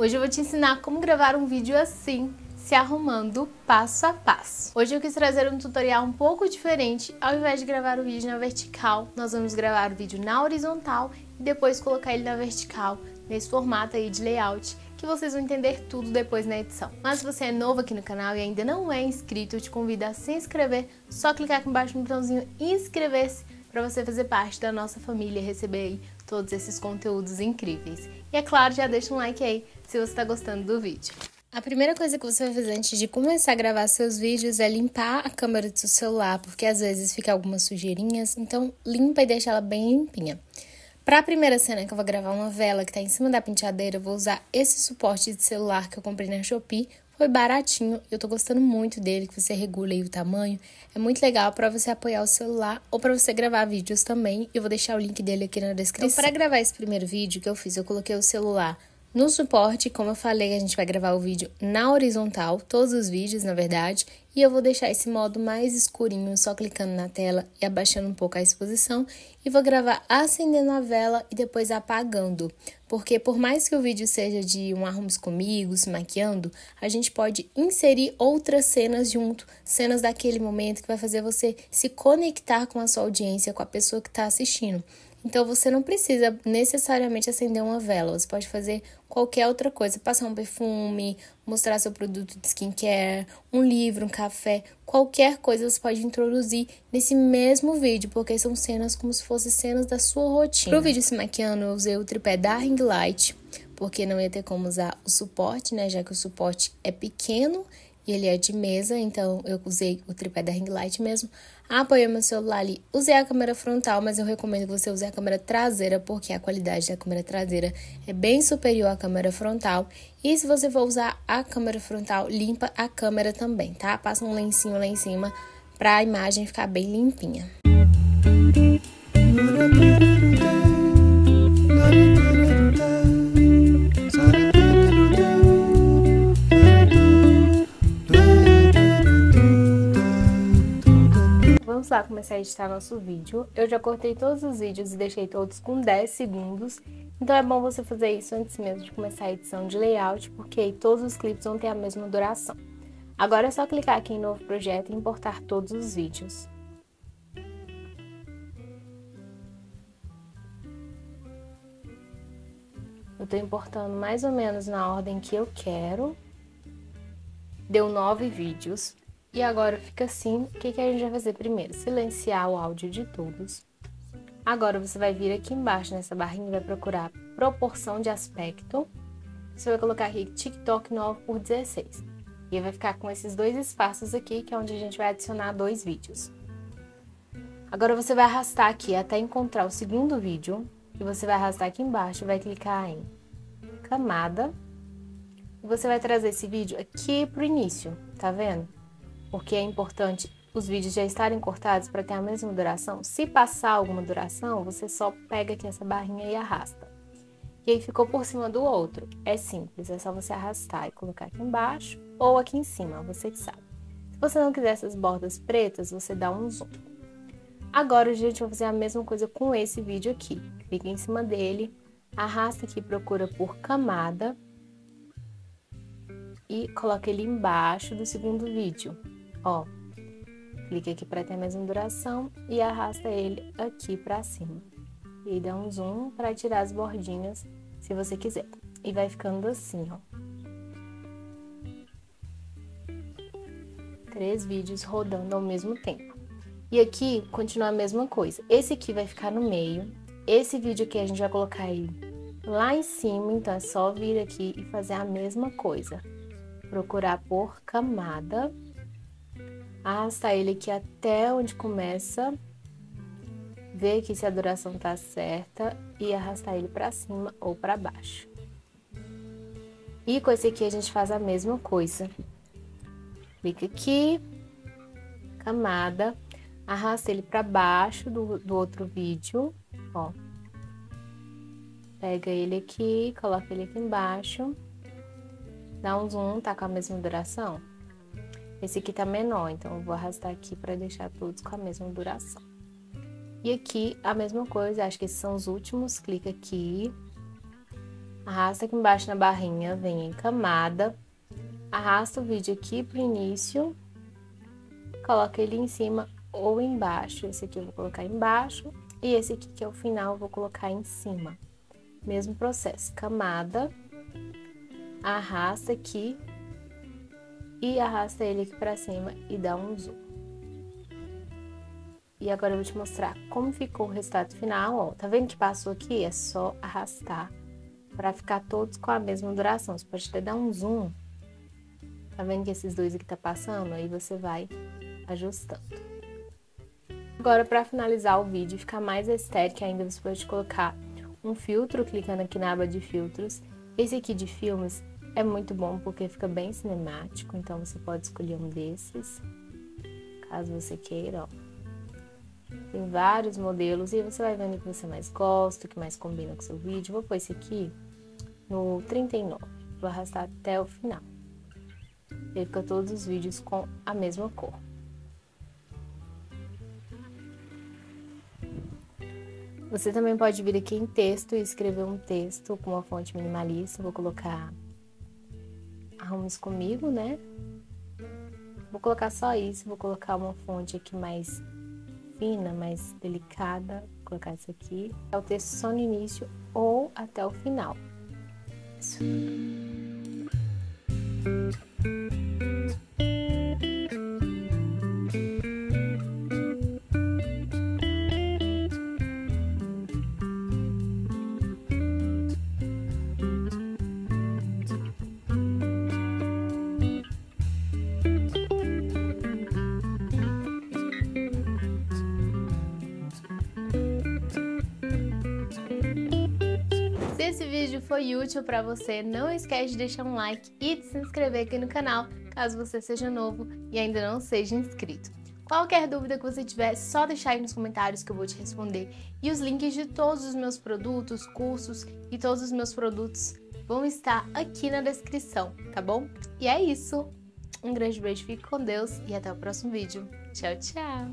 Hoje eu vou te ensinar como gravar um vídeo assim, se arrumando passo a passo. Hoje eu quis trazer um tutorial um pouco diferente, ao invés de gravar o vídeo na vertical, nós vamos gravar o vídeo na horizontal e depois colocar ele na vertical, nesse formato aí de layout, que vocês vão entender tudo depois na edição. Mas se você é novo aqui no canal e ainda não é inscrito, eu te convido a se inscrever, só clicar aqui embaixo no botãozinho inscrever-se para você fazer parte da nossa família e receber aí todos esses conteúdos incríveis. E é claro, já deixa um like aí se você está gostando do vídeo. A primeira coisa que você vai fazer antes de começar a gravar seus vídeos é limpar a câmera do seu celular, porque às vezes fica algumas sujeirinhas, então limpa e deixa ela bem limpinha. Para a primeira cena que eu vou gravar uma vela que está em cima da penteadeira, eu vou usar esse suporte de celular que eu comprei na Shopee. Foi baratinho, eu tô gostando muito dele, que você regula aí o tamanho. É muito legal para você apoiar o celular ou para você gravar vídeos também. Eu vou deixar o link dele aqui na descrição. Então, para gravar esse primeiro vídeo que eu fiz, eu coloquei o celular no suporte, como eu falei, a gente vai gravar o vídeo na horizontal, todos os vídeos, na verdade, e eu vou deixar esse modo mais escurinho, só clicando na tela e abaixando um pouco a exposição, e vou gravar acendendo a vela e depois apagando, porque por mais que o vídeo seja de um arrumes comigo, se maquiando, a gente pode inserir outras cenas junto, cenas daquele momento que vai fazer você se conectar com a sua audiência, com a pessoa que está assistindo. Então você não precisa necessariamente acender uma vela, você pode fazer qualquer outra coisa, passar um perfume, mostrar seu produto de skincare, um livro, um café, qualquer coisa você pode introduzir nesse mesmo vídeo, porque são cenas como se fossem cenas da sua rotina. Pro vídeo se maquiando, eu usei o tripé da Ring Light, porque não ia ter como usar o suporte, né, já que o suporte é pequeno ele é de mesa, então eu usei o tripé da ring light mesmo. Apoiei meu celular ali, usei a câmera frontal, mas eu recomendo que você use a câmera traseira, porque a qualidade da câmera traseira é bem superior à câmera frontal. E se você for usar a câmera frontal, limpa a câmera também, tá? Passa um lencinho lá em cima para a imagem ficar bem limpinha. Vamos lá começar a editar nosso vídeo. Eu já cortei todos os vídeos e deixei todos com 10 segundos, então é bom você fazer isso antes mesmo de começar a edição de layout, porque aí todos os clipes vão ter a mesma duração. Agora é só clicar aqui em novo projeto e importar todos os vídeos. Eu estou importando mais ou menos na ordem que eu quero. Deu nove vídeos. E agora fica assim, o que, que a gente vai fazer primeiro? Silenciar o áudio de todos. Agora você vai vir aqui embaixo nessa barrinha e vai procurar proporção de aspecto. Você vai colocar aqui TikTok 9 por 16. E vai ficar com esses dois espaços aqui, que é onde a gente vai adicionar dois vídeos. Agora você vai arrastar aqui até encontrar o segundo vídeo. E você vai arrastar aqui embaixo e vai clicar em camada. E você vai trazer esse vídeo aqui pro início, tá vendo? Porque é importante os vídeos já estarem cortados para ter a mesma duração. Se passar alguma duração, você só pega aqui essa barrinha e arrasta. E aí ficou por cima do outro. É simples, é só você arrastar e colocar aqui embaixo ou aqui em cima, você que sabe. Se você não quiser essas bordas pretas, você dá um zoom. Agora, a gente vai fazer a mesma coisa com esse vídeo aqui. Clica em cima dele, arrasta aqui, procura por camada e coloca ele embaixo do segundo vídeo. Ó, clica aqui para ter a mesma duração e arrasta ele aqui para cima. E dá um zoom para tirar as bordinhas, se você quiser. E vai ficando assim, ó. Três vídeos rodando ao mesmo tempo. E aqui continua a mesma coisa. Esse aqui vai ficar no meio. Esse vídeo aqui a gente vai colocar ele lá em cima, então é só vir aqui e fazer a mesma coisa. Procurar por camada arrastar ele aqui até onde começa, ver aqui se a duração tá certa e arrastar ele para cima ou para baixo. E com esse aqui a gente faz a mesma coisa. Clica aqui, camada, arrasta ele para baixo do, do outro vídeo, ó. Pega ele aqui, coloca ele aqui embaixo, dá um zoom, tá com a mesma duração? Esse aqui tá menor, então eu vou arrastar aqui para deixar todos com a mesma duração. E aqui a mesma coisa, acho que esses são os últimos, clica aqui, Arrasta aqui embaixo na barrinha, vem em camada, arrasta o vídeo aqui pro início, coloca ele em cima ou embaixo. Esse aqui eu vou colocar embaixo e esse aqui que é o final eu vou colocar em cima. Mesmo processo, camada, arrasta aqui e arrasta ele aqui pra cima e dá um zoom. E agora eu vou te mostrar como ficou o resultado final, ó. Tá vendo que passou aqui? É só arrastar para ficar todos com a mesma duração. Você pode até dar um zoom. Tá vendo que esses dois aqui tá passando? Aí você vai ajustando. Agora, para finalizar o vídeo e ficar mais estético ainda, você pode colocar um filtro, clicando aqui na aba de filtros. Esse aqui de filmes é muito bom porque fica bem cinemático, então você pode escolher um desses, caso você queira, ó. Tem vários modelos e você vai vendo o que você mais gosta, o que mais combina com o seu vídeo. Vou pôr esse aqui no 39. Vou arrastar até o final. E fica todos os vídeos com a mesma cor. Você também pode vir aqui em texto e escrever um texto com uma fonte minimalista. Vou colocar Arrumes Comigo, né? Vou colocar só isso, vou colocar uma fonte aqui mais fina, mais delicada, vou colocar essa aqui. É o texto só no início ou até o final. Isso. Se esse vídeo foi útil para você, não esquece de deixar um like e de se inscrever aqui no canal, caso você seja novo e ainda não seja inscrito. Qualquer dúvida que você tiver, só deixar aí nos comentários que eu vou te responder. E os links de todos os meus produtos, cursos e todos os meus produtos vão estar aqui na descrição, tá bom? E é isso! Um grande beijo, fique com Deus e até o próximo vídeo. Tchau, tchau!